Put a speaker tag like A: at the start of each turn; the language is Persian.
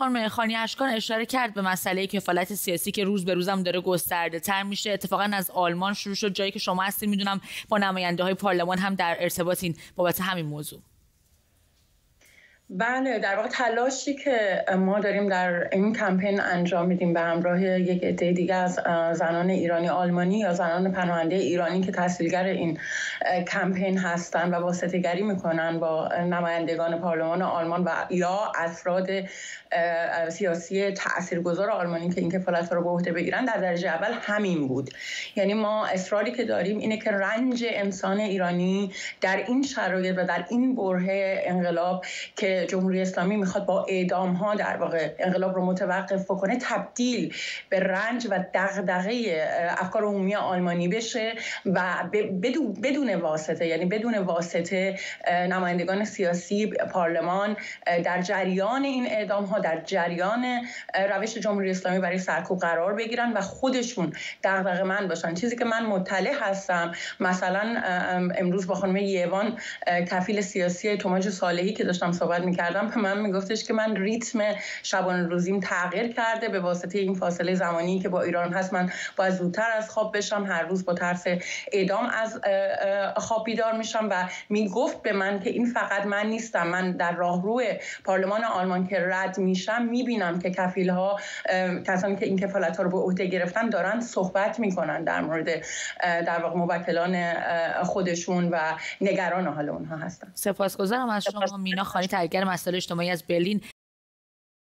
A: خانم خانی اشکان اشاره کرد به مسئله کفالت سیاسی که روز به روزم داره گسترده تر میشه. اتفاقا از آلمان شروع شد. جایی که شما هستید می‌دونم با نماینده های پارلمان هم در ارتباطین. بابت همین موضوع.
B: بله در واقع تلاشی که ما داریم در این کمپین انجام میدیم به همراه یک عده دیگه از زنان ایرانی آلمانی یا زنان پناهنده ایرانی که تحصیلگر این کمپین هستن و واسطه‌گری می‌کنن با نمایندگان پارلمان آلمان و یا افراد سیاسی تاثیرگذار آلمانی که این کفالت رو به عهده بگیرن در درجه اول همین بود. یعنی ما اصراری که داریم اینه که رنج انسان ایرانی در این شرایط و در این بره انقلاب که جمهوری اسلامی می‌خواد با اعدام ها در واقع انقلاب رو متوقف بکنه تبدیل به رنج و دغدغه افکار عمومی آلمانی بشه و بدون واسطه یعنی بدون واسطه نمایندگان سیاسی پارلمان در جریان این اعدام ها در جریان روش جمهوری اسلامی برای سرکوب قرار بگیرن و خودشون دغدغه من باشن. چیزی که من مطلع هستم مثلا امروز با خانم یوان کفیل سیاسی توماج صالحی که داشتم صحبت می‌کردم به من میگفتش که من ریتم شبان روزیم تغییر کرده به واسطه این فاصله زمانی که با ایران هست من باید زودتر از خواب بشم هر روز با ترس اعدام از خواب بیدار میشم و می‌گفت به من که این فقط من نیستم من در راهرو پارلمان آلمان که رد میشم می‌بینم که کفیل ها کسانی که این کفالت ها رو به عهده گرفتن دارن صحبت می‌کنن در مورد در واقع موکلان خودشون و نگران حال اونها هستن.
A: سپاسگزارم از شما مینا خانی مسائل اجتماعی از برلین